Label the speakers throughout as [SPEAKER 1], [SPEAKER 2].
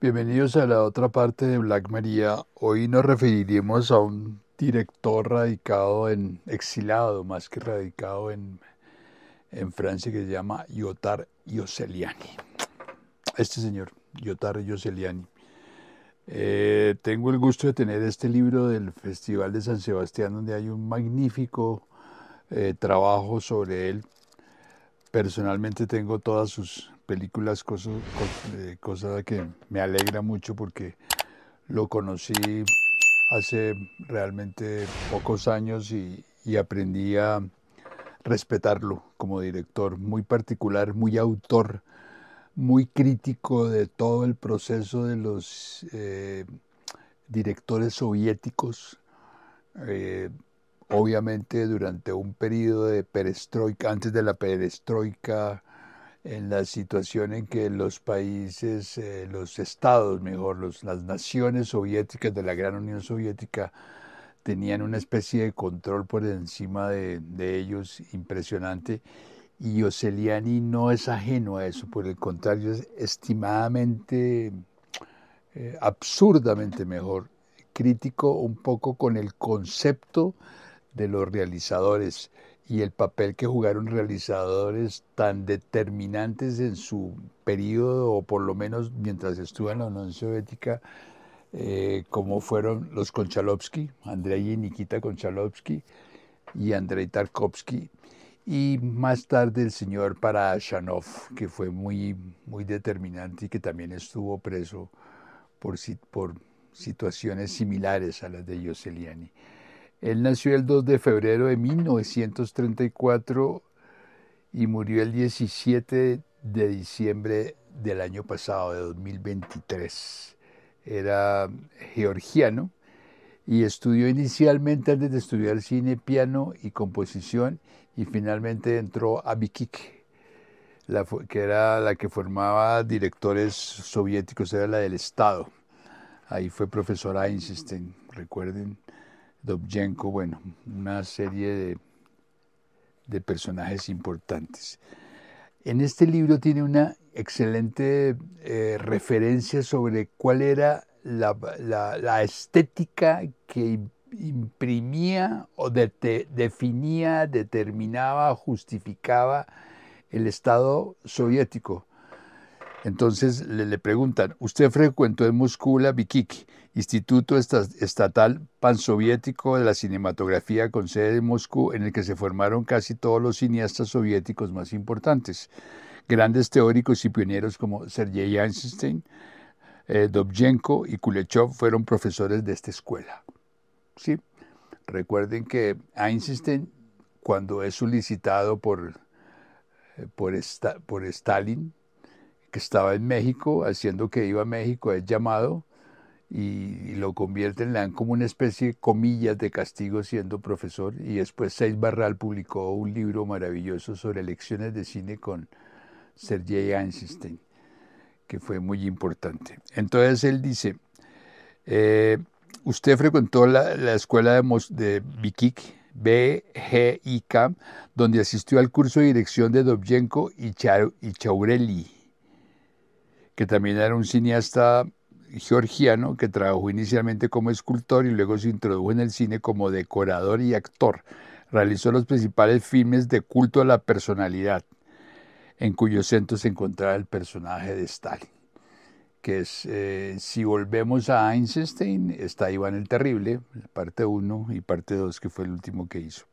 [SPEAKER 1] Bienvenidos a la otra parte de Black Maria. Hoy nos referiremos a un director radicado en, exilado más que radicado en, en Francia, que se llama Yotar Ioseliani. Este señor, Yotar Ioseliani. Eh, tengo el gusto de tener este libro del Festival de San Sebastián, donde hay un magnífico eh, trabajo sobre él. Personalmente tengo todas sus películas, cosas, cosa que me alegra mucho porque lo conocí hace realmente pocos años y, aprendí a respetarlo como director, muy particular, muy autor, muy crítico de todo el proceso de los eh, directores soviéticos. Eh, obviamente durante un periodo de perestroika, antes de la perestroika, en la situación en que los países, eh, los estados, mejor, las naciones soviéticas de la gran Unión Soviética tenían una especie de control por encima de, ellos impresionante. Y Oceliani no es ajeno a eso, por el contrario, es estimadamente, eh, absurdamente mejor, crítico un poco con el concepto de los realizadores y el papel que jugaron realizadores tan determinantes en su periodo, o por lo menos mientras estuvo en la Unión Soviética, eh, como fueron los Konchalovsky, Andrei y Nikita Konchalovsky y Andrei Tarkovsky, y más tarde el señor Parashanov, que fue muy, muy determinante y que también estuvo preso por, por situaciones similares a las de Yoseliani. Él nació el 2 de febrero de 1934 y murió el 17 de diciembre del año pasado, de 2023. Era georgiano y estudió inicialmente antes de estudiar cine, piano y composición y finalmente entró a Bikik, que era la que formaba directores soviéticos, era la del Estado. Ahí fue profesor Einstein, recuerden Dobjenko, bueno, una serie de, personajes importantes. En este libro tiene una excelente eh, referencia sobre cuál era la, estética que imprimía o definía, determinaba, justificaba el Estado soviético. Entonces le, preguntan, ¿usted frecuentó en Moscú la Vikik, Instituto Estatal Pansoviético de la Cinematografía con sede en Moscú, en el que se formaron casi todos los cineastas soviéticos más importantes? Grandes teóricos y pioneros como Sergei Einstein, eh, y Kulechov fueron profesores de esta escuela. ¿Sí? Recuerden que Einstein, cuando es solicitado por, eh, por, por Stalin, que estaba en México, haciendo que iba a México, es llamado y, lo convierten, le como una especie comillas de castigo siendo profesor. Y después Seis Barral publicó un libro maravilloso sobre lecciones de cine con Sergei Einstein, que fue muy importante. Entonces él dice, eh, usted frecuentó la, escuela de, de Bikik, BGIK, donde asistió al curso de dirección de Dobjenko y, Chaureli que también era un cineasta georgiano que trabajó inicialmente como escultor y luego se introdujo en el cine como decorador y actor. Realizó los principales filmes de culto a la personalidad, en cuyo centro se encontraba el personaje de Stalin, que es, eh, si volvemos a Einstein, está Iván el Terrible, parte 1 y parte 2, que fue el último que hizo.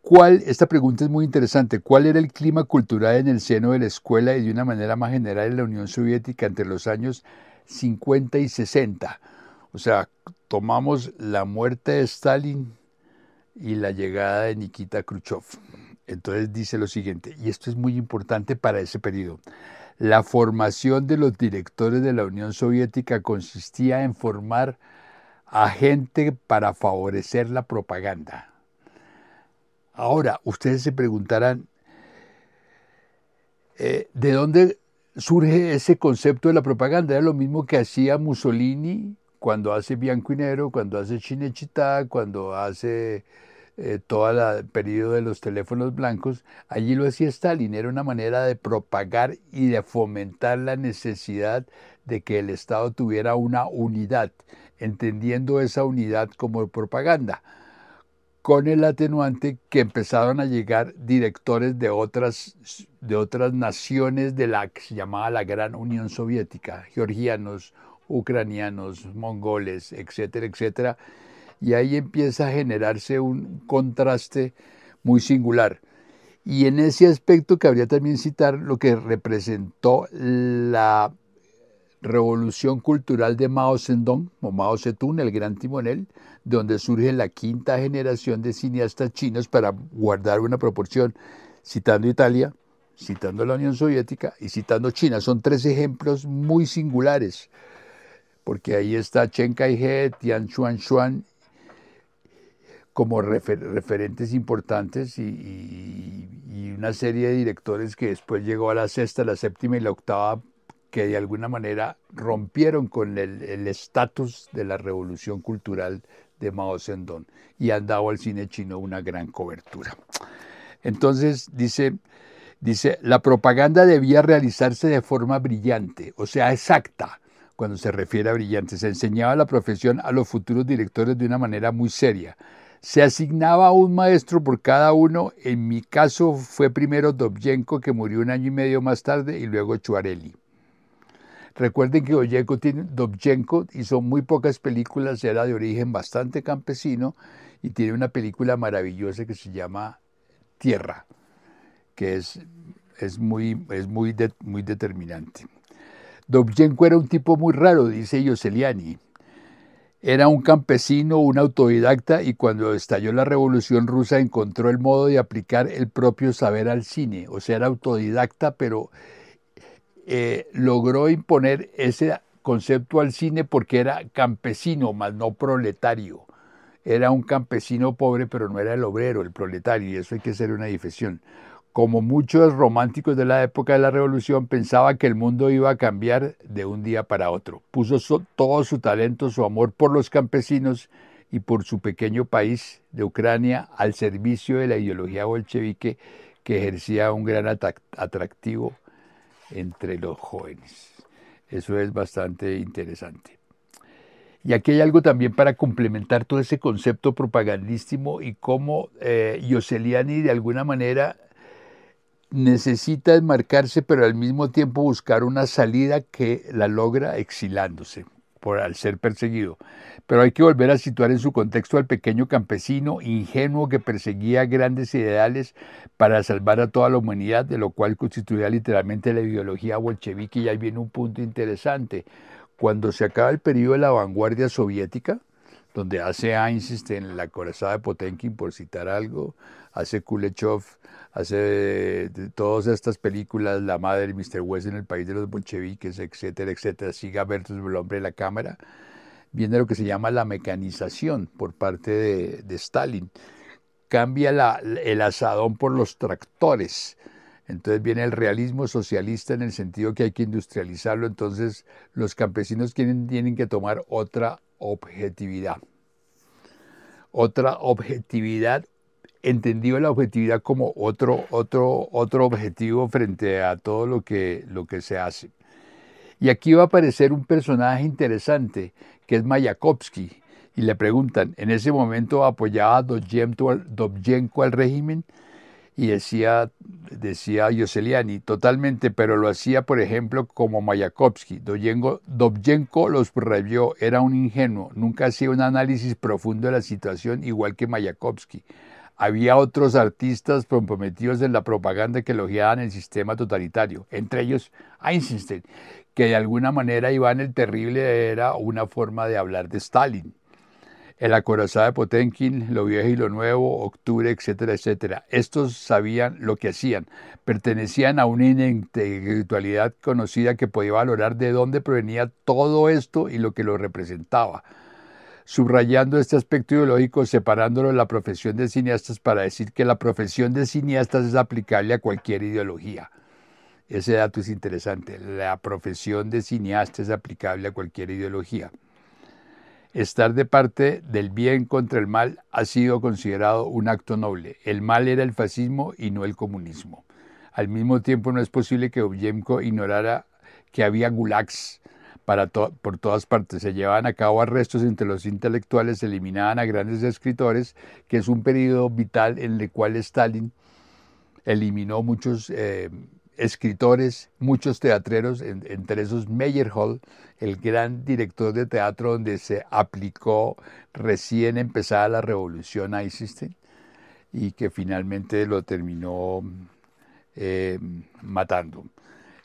[SPEAKER 1] ¿Cuál, esta pregunta es muy interesante, ¿cuál era el clima cultural en el seno de la escuela y de una manera más general en la Unión Soviética entre los años 50 y 60? O sea, tomamos la muerte de Stalin y la llegada de Nikita Khrushchev. Entonces dice lo siguiente, y esto es muy importante para ese periodo. La formación de los directores de la Unión Soviética consistía en formar a gente para favorecer la propaganda Ahora, ustedes se preguntarán, eh, ¿de dónde surge ese concepto de la propaganda? Era lo mismo que hacía Mussolini cuando hace Bianco y Negro, cuando hace Cinecittà, cuando hace eh, todo el periodo de los teléfonos blancos, allí lo hacía Stalin, era una manera de propagar y de fomentar la necesidad de que el Estado tuviera una unidad, entendiendo esa unidad como propaganda, con el atenuante que empezaron a llegar directores de otras, de otras naciones de la que se llamaba la Gran Unión Soviética, georgianos, ucranianos, mongoles, etcétera, etcétera, y ahí empieza a generarse un contraste muy singular. Y en ese aspecto cabría también citar lo que representó la revolución cultural de Mao Zedong o Mao Zedong, el gran timonel, donde surge la quinta generación de cineastas chinos para guardar una proporción, citando Italia, citando la Unión Soviética y citando China. Son tres ejemplos muy singulares, porque ahí está Chen Kai-he, Tian Xuan como referentes importantes y, una serie de directores que después llegó a la sexta, la séptima y la octava que de alguna manera rompieron con el estatus de la revolución cultural de Mao Zedong y han dado al cine chino una gran cobertura. Entonces dice, dice, la propaganda debía realizarse de forma brillante, o sea, exacta, cuando se refiere a brillante. Se enseñaba la profesión a los futuros directores de una manera muy seria se asignaba un maestro por cada uno. En mi caso fue primero Dobjenko, que murió un año y medio más tarde, y luego Chuarelli. Recuerden que Dobjenko hizo muy pocas películas, era de origen bastante campesino y tiene una película maravillosa que se llama Tierra, que es, es, muy, es muy, muy determinante. Dobjenko era un tipo muy raro, dice Yoseliani. Era un campesino, un autodidacta y cuando estalló la Revolución Rusa encontró el modo de aplicar el propio saber al cine. O sea, era autodidacta, pero eh, logró imponer ese concepto al cine porque era campesino, más no proletario. Era un campesino pobre, pero no era el obrero, el proletario, y eso hay que hacer una diferencia como muchos románticos de la época de la Revolución, pensaba que el mundo iba a cambiar de un día para otro. Puso todo su talento, su amor por los campesinos y por su pequeño país de Ucrania al servicio de la ideología bolchevique que ejercía un gran atractivo entre los jóvenes. Eso es bastante interesante. Y aquí hay algo también para complementar todo ese concepto propagandístico y cómo eh, de alguna manera necesita enmarcarse, pero al mismo tiempo buscar una salida que la logra exilándose por al ser perseguido. Pero hay que volver a situar en su contexto al pequeño campesino ingenuo que perseguía grandes ideales para salvar a toda la humanidad, de lo cual constituía literalmente la ideología bolchevique. Y ahí viene un punto interesante. Cuando se acaba el periodo de la vanguardia soviética, donde hace Einstein la corazada de Potenkin, por citar algo, hace Kuleshov hace todas estas películas, La Madre, Mr. West en el País de los Bolcheviques, etcétera, etcétera, Siga versus el hombre de la cámara, viene lo que se llama la mecanización por parte de, Stalin. Cambia el asadón por los tractores. Entonces viene el realismo socialista en el sentido que hay que industrializarlo. Entonces los campesinos tienen, tienen que tomar otra objetividad. Otra objetividad entendido la objetividad como otro, otro, otro objetivo frente a todo lo que, lo que se hace. Y aquí va a aparecer un personaje interesante, que es Mayakovsky, y le preguntan, ¿en ese momento apoyaba Dobjenko al régimen? Y decía, decía Yoseliani, totalmente, pero lo hacía, por ejemplo, como Mayakovsky. Dobjenko los revió, era un ingenuo, nunca hacía un análisis profundo de la situación, igual que Mayakovsky había otros artistas comprometidos en la propaganda que elogiaban el sistema totalitario, entre ellos Einstein, que de alguna manera Iván el Terrible era una forma de hablar de Stalin. El acorazado de Potenkin, lo viejo y lo nuevo, octubre, etcétera, etcétera. Estos sabían lo que hacían, pertenecían a una intelectualidad conocida que podía valorar de dónde provenía todo esto y lo que lo representaba subrayando este aspecto ideológico, separándolo de la profesión de cineastas para decir que la profesión de cineastas es aplicable a cualquier ideología. Ese dato es interesante. La profesión de cineasta es aplicable a cualquier ideología. Estar de parte del bien contra el mal ha sido considerado un acto noble. El mal era el fascismo y no el comunismo. Al mismo tiempo no es posible que Obyemko ignorara que había gulags para por todas partes. Se llevaban a cabo arrestos entre los intelectuales, se eliminaban a grandes escritores, que es un periodo vital en el cual Stalin eliminó muchos eh, escritores, muchos teatreros, entre esos Meyerhold, el gran director de teatro donde se aplicó recién empezada la revolución Eisenstein y que finalmente lo terminó eh, matando,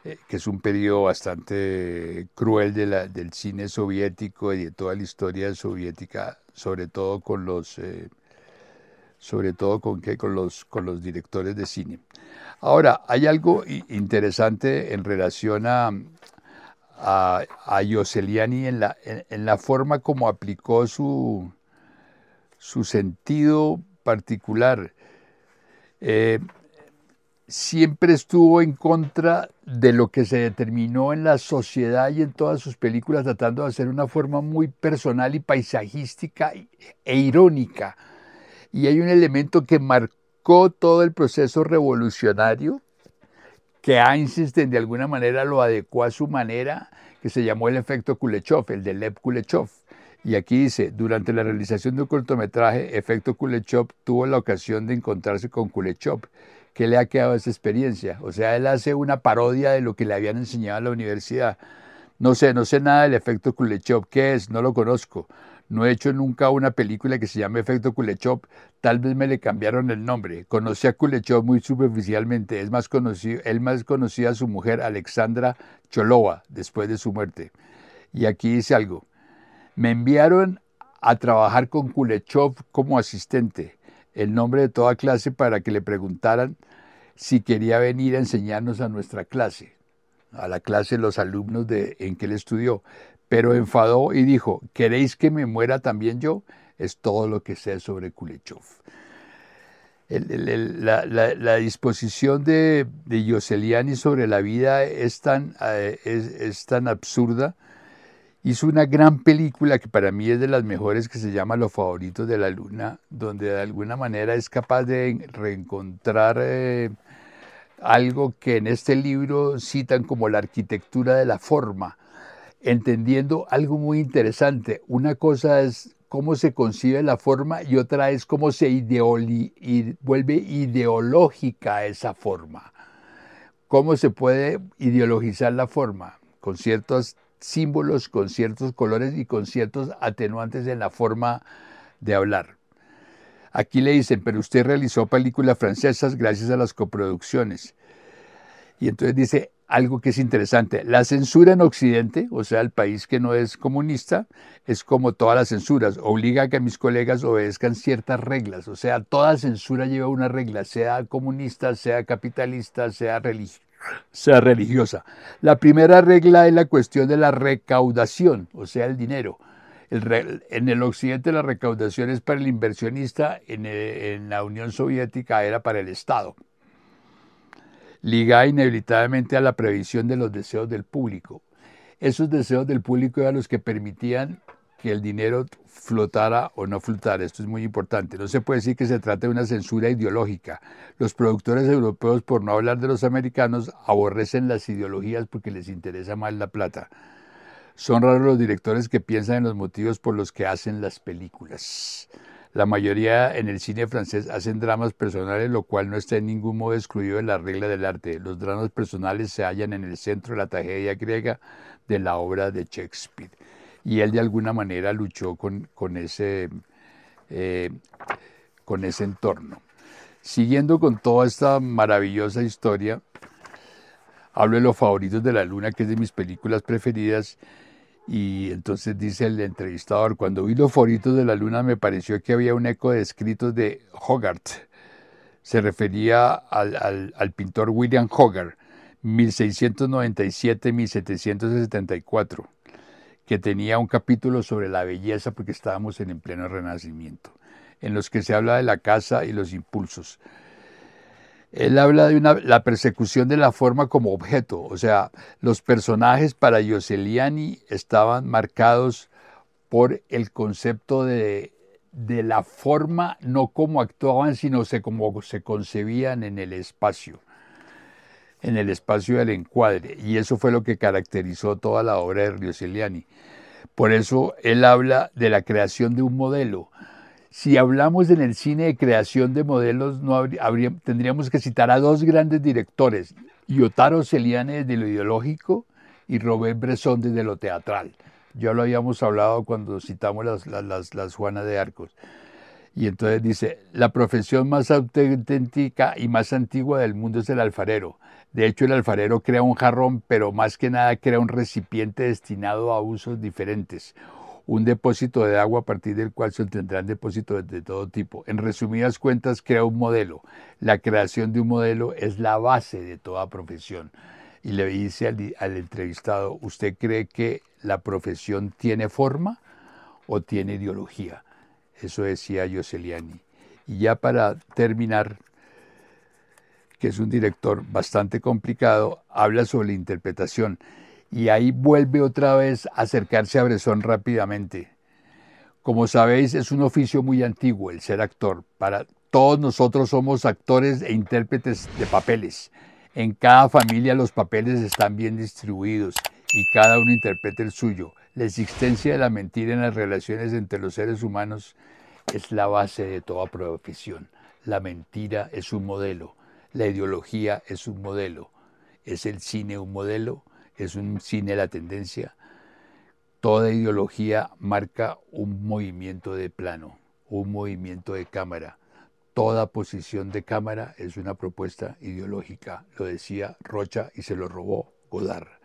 [SPEAKER 1] eh, que es un periodo bastante cruel del cine soviético y de toda la historia soviética, sobre todo con los, eh, sobre todo con, con, los, con los directores de cine. Ahora, hay algo interesante en relación a, a, a en la, en, la forma como aplicó su, su sentido particular. Eh, siempre estuvo en contra de lo que se determinó en la sociedad y en todas sus películas, tratando de hacer una forma muy personal y paisajística e irónica. Y hay un elemento que marcó todo el proceso revolucionario que Einstein de alguna manera lo adecuó a su manera, que se llamó el efecto Kuleshov, el de Lev Kuleshov. Y aquí dice, durante la realización de un cortometraje, Efecto Kuleshov tuvo la ocasión de encontrarse con Kuleshov. ¿Qué le ha quedado esa experiencia? O sea, él hace una parodia de lo que le habían enseñado en la universidad. No sé, no sé nada del efecto Kuleshov. ¿Qué es? No lo conozco. No he hecho nunca una película que se llame Efecto Kuleshov. Tal vez me le cambiaron el nombre. Conocí a Kuleshov muy superficialmente. Es más conocido, él más conocía a su mujer Alexandra Cholova después de su muerte. Y aquí dice algo. Me enviaron a trabajar con Kuleshov como asistente, el nombre de toda clase para que le preguntaran si quería venir a enseñarnos a nuestra clase, a la clase de los alumnos de, en que él estudió pero enfadó y dijo, ¿queréis que me muera también yo? Es todo lo que sé sobre Kulechov. la, disposición de, de sobre la vida es tan, eh, es, tan absurda. Hizo una gran película que para mí es de las mejores que se llama Los favoritos de la luna, donde de alguna manera es capaz de reencontrar eh, algo que en este libro citan como la arquitectura de la forma entendiendo algo muy interesante. Una cosa es cómo se concibe la forma y otra es cómo se vuelve ideológica esa forma. ¿Cómo se puede ideologizar la forma? Con ciertos símbolos, con ciertos colores y con ciertos atenuantes en la forma de hablar. Aquí le dicen, pero usted realizó películas francesas gracias a las coproducciones. Y entonces dice, algo que es interesante. La censura en Occidente, o sea, el país que no es comunista, es como todas las censuras, obliga a que mis colegas obedezcan ciertas reglas, o sea, toda censura lleva una regla, sea comunista, sea capitalista, sea, sea religiosa. La primera regla es la cuestión de la recaudación, o sea, el dinero. en el occidente la recaudación es para el inversionista, en la Unión Soviética era para el Estado ligada inevitablemente a la previsión de los deseos del público. Esos deseos del público eran los que permitían que el dinero flotara o no flotara. Esto es muy importante. No se puede decir que se trate de una censura ideológica. Los productores europeos, por no hablar de los americanos, aborrecen las ideologías porque les interesa más la plata. Son raros los directores que piensan en los motivos por los que hacen las películas. La mayoría en el cine francés hacen dramas personales, lo cual no está en ningún modo excluido de la regla del arte. Los dramas personales se hallan en el centro de la tragedia griega de la obra de Shakespeare. Y él de alguna manera luchó con, con ese, eh, con ese entorno. Siguiendo con toda esta maravillosa historia, hablo de los favoritos de la luna, que es de mis películas preferidas, y entonces dice el entrevistador, cuando vi los foritos de la luna me pareció que había un eco de escritos de Hogarth. Se refería al, al pintor William Hogarth, 1697-1774, que tenía un capítulo sobre la belleza porque estábamos en pleno renacimiento, en los que se habla de la casa y los impulsos. Él habla de la persecución de la forma como objeto, o sea, los personajes para Yoseliani estaban marcados por el concepto de, la forma, no cómo actuaban, sino se, cómo se concebían en el espacio, en el espacio del encuadre. Y eso fue lo que caracterizó toda la obra de Rioseliani. Por eso él habla de la creación de un modelo. Si hablamos en el cine de creación de modelos, no habría, tendríamos que citar a dos grandes directores, Yotaro Celiani desde lo ideológico y Robert Bresson desde lo teatral. Ya lo habíamos hablado cuando citamos las, las, las Juanas de Arcos. Y entonces dice, la profesión más auténtica y más antigua del mundo es el alfarero. De hecho, el alfarero crea un jarrón, pero más que nada crea un recipiente destinado a usos diferentes. Un depósito de agua a partir del cual se obtendrán depósitos de todo tipo. En resumidas cuentas, crea un modelo. La creación de un modelo es la base de toda profesión. Y le dice al, entrevistado, ¿usted cree que la profesión tiene forma o tiene ideología? Eso decía Yoseliani. Y ya para terminar, que es un director bastante complicado, habla sobre la interpretación. Y ahí vuelve otra vez a acercarse a Bresson rápidamente. Como sabéis, es un oficio muy antiguo el ser actor. Para todos nosotros somos actores e intérpretes de papeles. En cada familia los papeles están bien distribuidos y cada uno interpreta el suyo. La existencia de la mentira en las relaciones entre los seres humanos es la base de toda profesión. La mentira es un modelo, la ideología es un modelo, es el cine un modelo, es un cine la tendencia. Toda ideología marca un movimiento de plano, un movimiento de cámara. Toda posición de cámara es una propuesta ideológica, lo decía Rocha y se lo robó Godard.